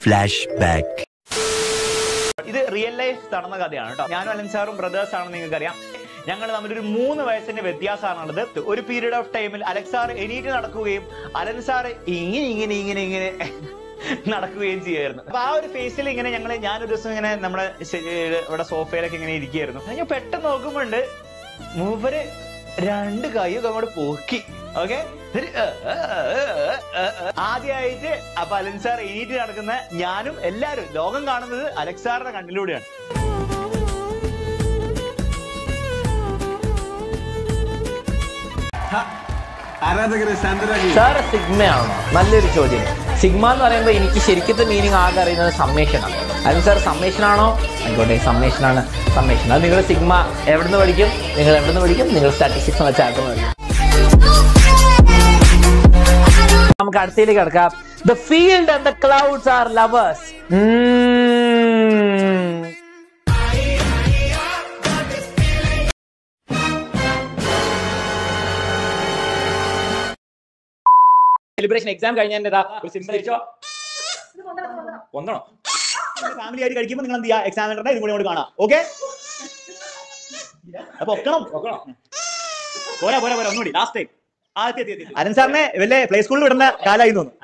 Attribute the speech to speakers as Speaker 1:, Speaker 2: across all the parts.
Speaker 1: Flash back
Speaker 2: ഇത് real life നടന്ന കഥയാണ് കേട്ടോ ഞാനും അലൻ സാറും ബ്രദേഴ്സ് ആണെന്ന് നിങ്ങൾക്ക് അറിയാം ഞങ്ങൾ തമ്മിലൊരു മൂന്ന് വയസ്സിന്റെ വ്യത്യാസമാണുള്ളത് ഒരു പീരീഡ് ഓഫ് ടൈമിൽ അലക്സ് സാർ എണീറ്റ് നടക്കുകയും അലൻ സാർ ഇങ്ങനെ ഇങ്ങനെ ഇങ്ങനെ ഇങ്ങനെ നടക്കുകയും ചെയ്യുമായിരുന്നു. അപ്പൊ ആ ഒരു ഫേസിൽ ഇങ്ങനെ ഞങ്ങൾ ഞാനൊരു ദിവസം ഇങ്ങനെ നമ്മുടെ ഇവിടെ സോഫയിലൊക്കെ ഇങ്ങനെ ഇരിക്കുകയായിരുന്നു. ഞാൻ പെട്ടെന്ന് നോക്കുമ്പോണ്ട് മൂപ്പര് രണ്ട് കൈയൊക്കെ അങ്ങോട്ട് പോക്കി. ഓക്കെ? ആദ്യമായിട്ട് അപ്പൊ അലൻ സാർ എണീറ്റ് നടക്കുന്ന ഞാനും എല്ലാരും ലോകം കാണുന്നത് അലക്സ് സാറിന്റെ കണ്ണിലൂടെയാണ്.
Speaker 3: സാറ് സിഗ്മ
Speaker 4: സാർ സിഗ്മയാണോ? നല്ലൊരു ചോദ്യം. സിഗ്മ എന്ന് പറയുമ്പോൾ എനിക്ക് ശരിക്കത്തെ മീനിങ് ആകെ അറിയുന്നത് സമ്മേഷനാണ്. അതിന് സാർ സമ്മേഷനാണോ? ആയിക്കോട്ടെ സമ്മേഷനാണ്. സമ്മേഷൻ അത് നിങ്ങൾ സിഗ്മ എവിടുന്ന് പഠിക്കും? നിങ്ങൾ എവിടുന്ന് പഠിക്കും? നിങ്ങൾ സ്റ്റാറ്റിസ്റ്റിക്സ് വെച്ചാൽ പഠിക്കും. നമുക്ക് അടുത്തയിലേക്ക് കിടക്കാം. The field and the clouds are lovers celebration exam കഴിഞ്ഞാൽ ഒരു സിമ്പിൾ ഒന്നോ
Speaker 2: ഫാമിലി ആയിട്ട് കഴിക്കുമ്പോൾ നിങ്ങൾ എന്ത് ചെയ്യുക എക്സാമിനറിനെ ഇതും കൂടി കൂടി കാണാം. ഓക്കെ അപ്പൊ ഒക്കണം. പോരാ പോരാ പോരാ. ഒന്നുകൂടി. ലാസ്റ്റ് ടൈം അലൻ സാറിനെ വല്ല പ്ലേ സ്കൂളിൽ വിടുന്ന കാലായി തോന്നുന്നു.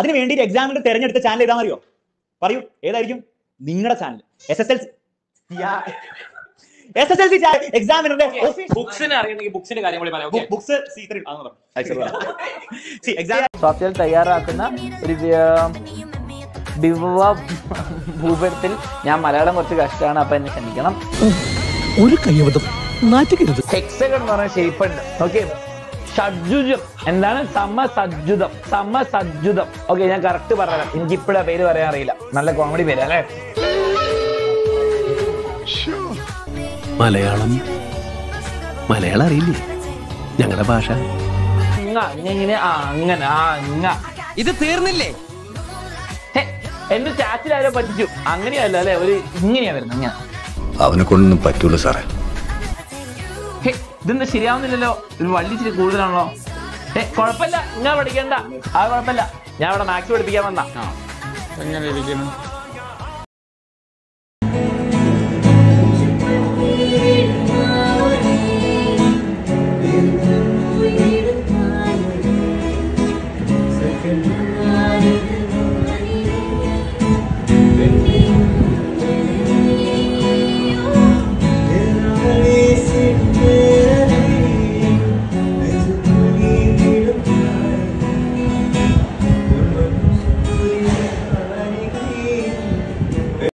Speaker 2: അതിന് വേണ്ടി എക്സാമിന് തെരഞ്ഞെടുത്ത ചാനൽ ഏതാ അറിയോ? പറയൂ. ഏതായിരിക്കും? നിങ്ങളുടെ channel S S L S S L C
Speaker 4: എക്സാമിനറുടെ software?
Speaker 2: Books
Speaker 4: സ്വാപ്തികൾ തയ്യാറാക്കുന്ന ഒരു വിഭവ ഭൂപടത്തിൽ ഞാൻ മലയാളം കുറച്ച് കഷ്ടമാണ് അപ്പൊ എന്നെ ക്ഷമിക്കണം.
Speaker 1: ഒരു കയ്യബദ്ധം നാറ്റുകരുത്
Speaker 4: ഹെക്സഗൺ എന്ന് പറഞ്ഞ ഷേപ്പ് ഉണ്ട്. ഓക്കെ ഷഡ്ജുജം എന്താണ്? സമസജ്ജുതം. സമസജ്ജുതം. ഓക്കെ ഞാൻ കറക്റ്റ് പറയാം എനിക്ക് ഇപ്പോഴാ പേര് പറയാൻ അറിയില്ല. നല്ല കോമഡി പേര് അല്ലേ?
Speaker 1: മലയാളം. മലയാളം അറിയില്ലേ? ഞങ്ങളുടെ ഭാഷ.
Speaker 4: ഇങ്ങ ഇങ്ങ ഇങ്ങനെ ആ അങ്ങനെ ആ ഇങ്ങ
Speaker 1: ഇത് തീർന്നില്ലേ?
Speaker 4: എന്റെ ചാറ്റിൽ ആരോ പറ്റിച്ചു. അങ്ങനെയല്ല അല്ലെ? ഒരു ഇങ്ങനെയാ വരുന്നത്
Speaker 5: അവനെ കൊണ്ടൊന്നും പറ്റൂല സാറേ.
Speaker 4: ഹേ, ഇതെന്താ ശരിയാവുന്നില്ലല്ലോ. ഒരു വള്ളി ഇച്ചിരി കൂടുതലാണല്ലോ. ഏ കുഴപ്പമില്ല. ഞാൻ പഠിക്കണ്ട. ആ കുഴപ്പമില്ല. ഞാൻ ഇവിടെ മാത്സ് പഠിപ്പിക്കാൻ വന്ന.
Speaker 6: Second